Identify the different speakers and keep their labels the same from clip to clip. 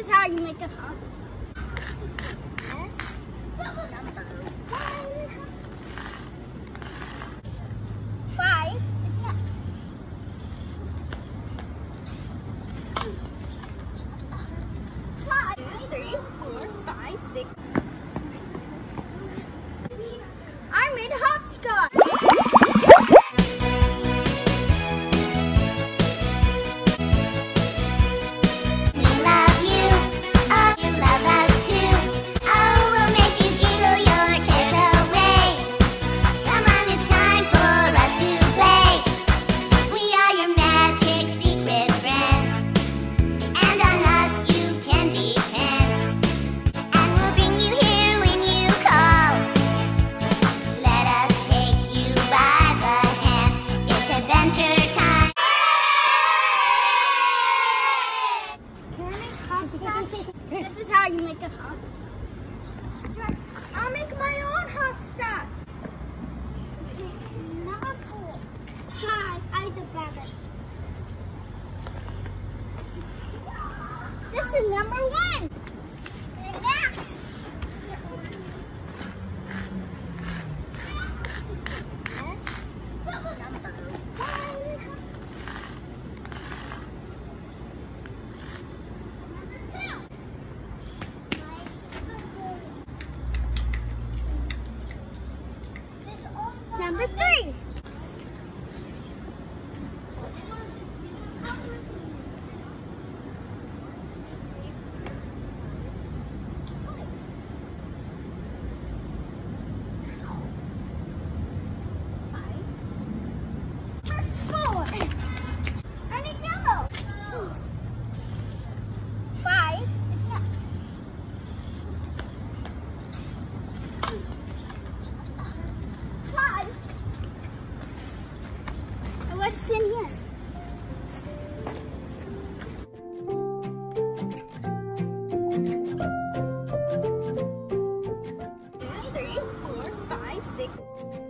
Speaker 1: is how you make a hot. S number one. Five is next. Five, three, four, five, six. I made. This is how you make a hopscotch. I'll make my own hopscotch. Not full. Hi, I the rabbit. This is number one. Number three. Four,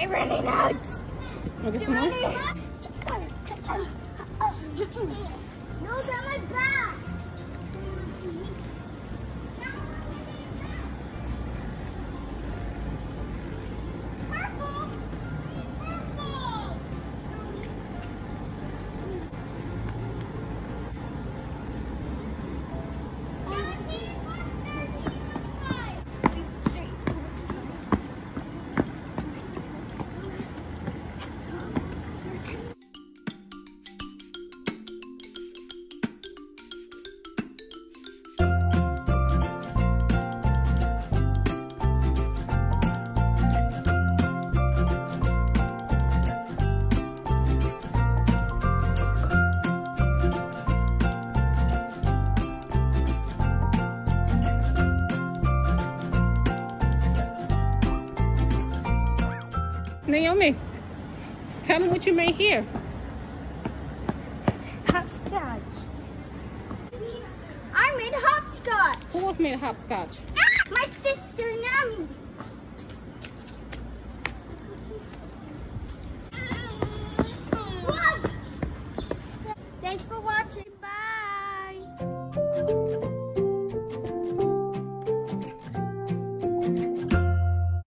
Speaker 1: I'm running out.
Speaker 2: Okay,
Speaker 1: Too
Speaker 2: come on.
Speaker 1: many. No, it's on my back.
Speaker 2: Me. Tell them what you made here.
Speaker 1: Hopscotch. I made hopscotch.
Speaker 2: Who else made hopscotch?
Speaker 1: Ah, my sister Naomi.